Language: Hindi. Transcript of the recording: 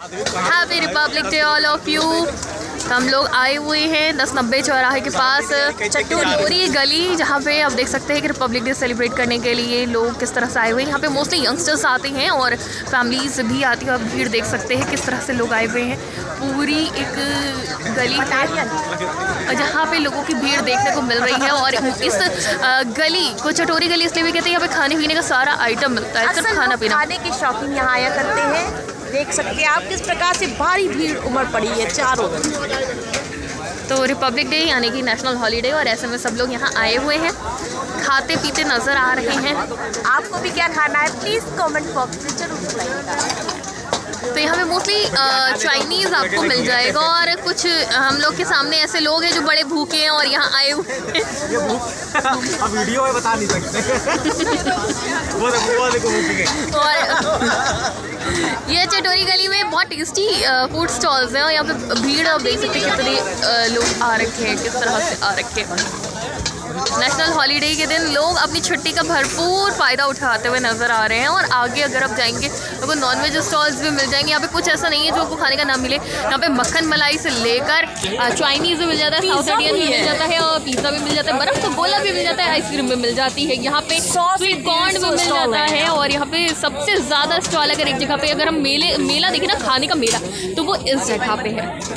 Happy republic day all of you हम लोग आए हुए हैं दस नब्बे चौराहे के पास। चटोरी गली जहाँ पे आप देख सकते हैं कि रिपब्लिक डे सेलिब्रेट करने के लिए लोग किस तरह से आए हुए हैं। यहाँ पे मोस्टली यंगस्टर्स आते हैं और फैमिलीज़ भी आती है। आप भीड़ देख सकते हैं किस तरह से लोग आए हुए हैं। पूरी एक गली है जहाँ पे लोगों की भीड़ देखने को मिल रही है और इस गली को चटोरी गली इसलिए भी कहते हैं यहाँ पे खाने पीने का सारा आइटम मिलता है सिर्फ़ खाना पीना खाने के शौकीन यहाँ आया करते हैं। देख सकते हैं आप किस प्रकार से भारी भीड़ उमड़ पड़ी है चारों तो रिपब्लिक डे यानी कि नेशनल हॉलीडे और ऐसे में सब लोग यहाँ आए हुए हैं। खाते पीते नज़र आ रहे हैं। आपको भी क्या खाना है? प्लीज़ कमेंट बॉक्स में ज़रूर बताइएगा। तो यहाँ पे मोस्टली चाइनीज़ आपको मिल जाएगा और कुछ हम लोग के सामने ऐसे लोग हैं जो बड़े भूखे हैं और यहाँ आए हुए हैं। वीडियो में बता नहीं सकते। वो और ये चटोरी गली में बहुत टेस्टी फ़ूड स्टॉल्स हैं और यहाँ पे भीड़ आप देख सकते कितने लोग आ रखे हैं, किस तरह से आ रखे हैं। नेशनल हॉलीडे के दिन लोग अपनी छुट्टी का भरपूर फ़ायदा उठाते हुए नज़र आ रहे हैं और आगे अगर आप जाएँगे तो नॉन वेज स्टॉल्स भी मिल जाएँगे। यहाँ पे कुछ ऐसा नहीं है जो आपको खाने का ना मिले। यहाँ पे मक्खन मलाई से लेकर चाइनीज़ भी मिल जाता है साउथ इंडियन भी मिल जाता है और पिज़्ज़ा भी मिल जाता है बर्फ़ तो गोला भी मिल जाता है आइसक्रीम भी मिल जाती है। यहाँ पे स्वीट कॉर्न भी मिल जाता है। और यहाँ पे सबसे ज़्यादा स्टॉल अगर एक जगह पे अगर हम मेले मेला देखे ना खाने का मेला तो वो इस जगह पे है।